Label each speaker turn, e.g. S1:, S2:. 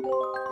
S1: you